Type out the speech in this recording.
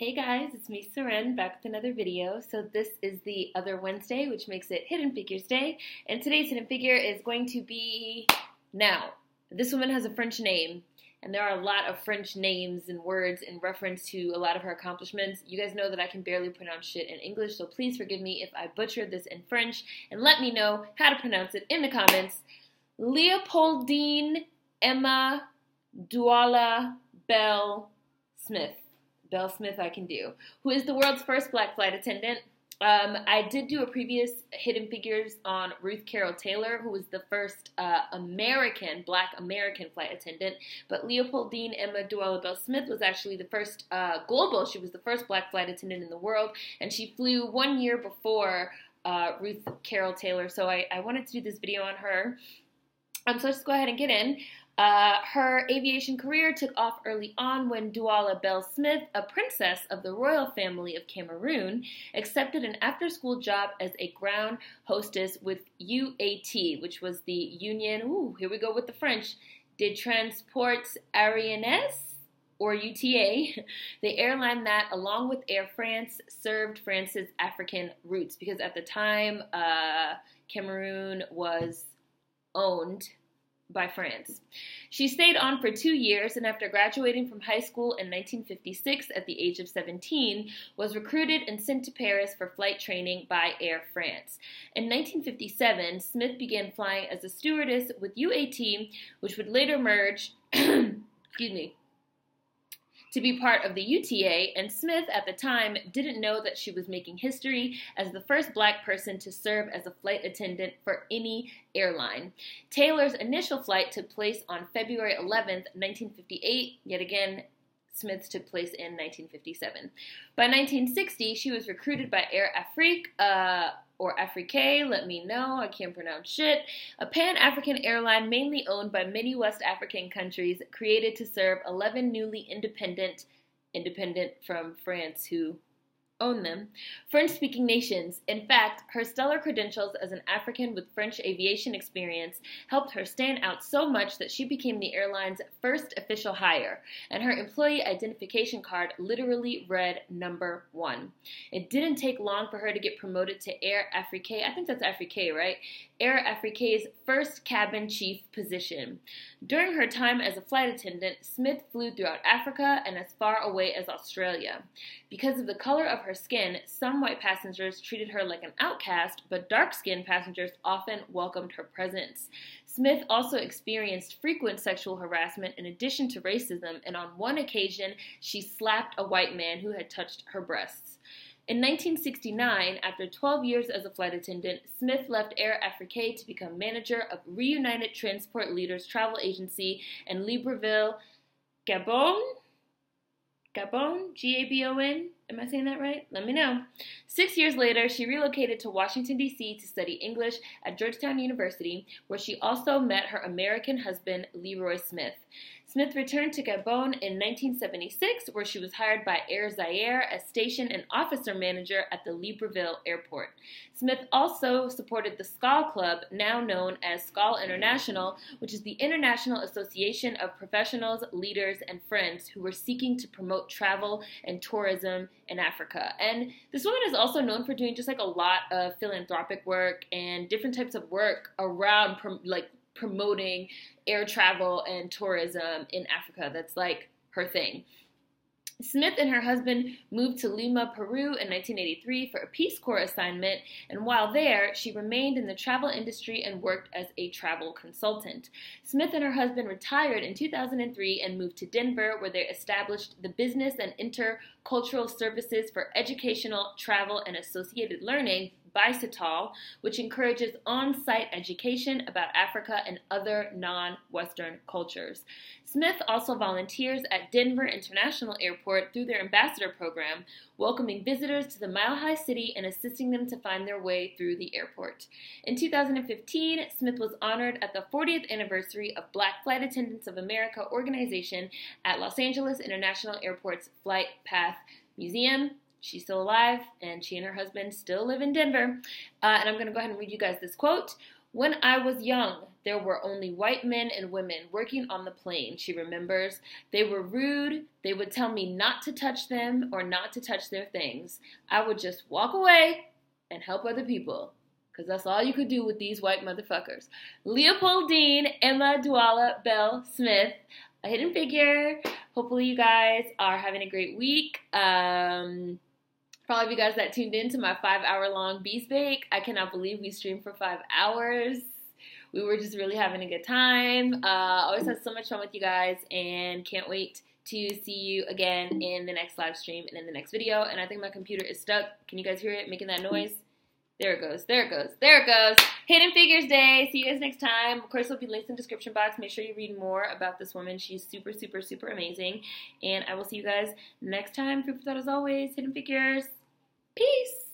Hey guys, it's me, Seren, back with another video. So this is the other Wednesday, which makes it Hidden Figures Day. And today's hidden figure is going to be now. This woman has a French name, and there are a lot of French names and words in reference to a lot of her accomplishments. You guys know that I can barely pronounce shit in English, so please forgive me if I butchered this in French, and let me know how to pronounce it in the comments. Leopoldine Emma Doualla Bell Smith. Bell Smith I can do, who is the world's first black flight attendant. Um, I did do a previous Hidden Figures on Ruth Carol Taylor, who was the first uh, American, black American flight attendant. But Leopoldine Emma Doualla Bell Smith was actually the first uh, global. She was the first black flight attendant in the world, and she flew one year before uh, Ruth Carol Taylor. So I, I wanted to do this video on her. Um, so let's go ahead and get in. Uh, her aviation career took off early on when Doualla Bell Smith, a princess of the royal family of Cameroon, accepted an after school job as a ground hostess with UAT, which was the Union, ooh, here we go with the French, de Transports Aériens or UTA, the airline that, along with Air France, served France's African routes. Because at the time, uh, Cameroon was owned by France. She stayed on for two years and, after graduating from high school in 1956 at the age of 17, was recruited and sent to Paris for flight training by Air France. In 1957, Smith began flying as a stewardess with UAT, which would later merge. excuse me to be part of the UTA, and Smith at the time didn't know that she was making history as the first black person to serve as a flight attendant for any airline. Taylor's initial flight took place on February 11th, 1958, yet again, Smith's took place in 1957. By 1960, she was recruited by Air Afrique, uh, or Afrique, let me know, I can't pronounce shit, a pan African airline mainly owned by many West African countries, created to serve 11 newly independent, independent from France, who own them, French speaking nations. In fact, her stellar credentials as an African with French aviation experience helped her stand out so much that she became the airline's first official hire, and her employee identification card literally read number one. It didn't take long for her to get promoted to Air Afrique. I think that's Afrique, right? Air Afrique's first cabin chief position. During her time as a flight attendant, Smith flew throughout Africa and as far away as Australia. Because of the color of her skin, some white passengers treated her like an outcast, but dark skinned passengers often welcomed her presence. Smith also experienced frequent sexual harassment in addition to racism, and on one occasion, she slapped a white man who had touched her breasts. In 1969, after 12 years as a flight attendant, Smith left Air Afrique to become manager of Reunited Transport Leaders Travel Agency in Libreville, Gabon. Gabon? G A B O N? Am I saying that right? Let me know. Six years later, she relocated to Washington, D.C. to study English at Georgetown University, where she also met her American husband, Leroy Smith. Smith returned to Gabon in 1976, where she was hired by Air Zaire as station and officer manager at the Libreville airport. Smith also supported the Skål Club, now known as Skål International, which is the International Association of Professionals, Leaders, and Friends who were seeking to promote travel and tourism in Africa. And this woman is also known for doing just like a lot of philanthropic work and different types of work around like promoting air travel and tourism in Africa. That's like her thing. Smith and her husband moved to Lima, Peru in 1983 for a Peace Corps assignment, and while there, she remained in the travel industry and worked as a travel consultant. Smith and her husband retired in 2003 and moved to Denver, where they established the Business and Intercultural Services for Educational, Travel, and Associated Learning BICETAL, which encourages on site education about Africa and other non Western cultures. Smith also volunteers at Denver International Airport through their ambassador program, welcoming visitors to the Mile High City and assisting them to find their way through the airport. In 2015, Smith was honored at the 40th anniversary of Black Flight Attendants of America organization at Los Angeles International Airport's Flight Path Museum she's still alive and she and her husband still live in Denver. Uh, and I'm going to go ahead and read you guys this quote. When I was young, there were only white men and women working on the plane, she remembers. They were rude. They would tell me not to touch them or not to touch their things. I would just walk away and help other people. Because that's all you could do with these white motherfuckers. Leopoldine Emma Doualla Bell Smith, a hidden figure. Hopefully, you guys are having a great week. Um, for all of you guys that tuned in to my five hour long Beast Bake, I cannot believe we streamed for five hours. We were just really having a good time. Uh, always had so much fun with you guys, and can't wait to see you again in the next live stream and in the next video. And I think my computer is stuck. Can you guys hear it making that noise? There it goes. There it goes. There it goes. Hidden Figures Day. See you guys next time. Of course, there'll be links in the description box. Make sure you read more about this woman. She's super, super, super amazing. And I will see you guys next time. Food for thought as always. Hidden Figures. Peace.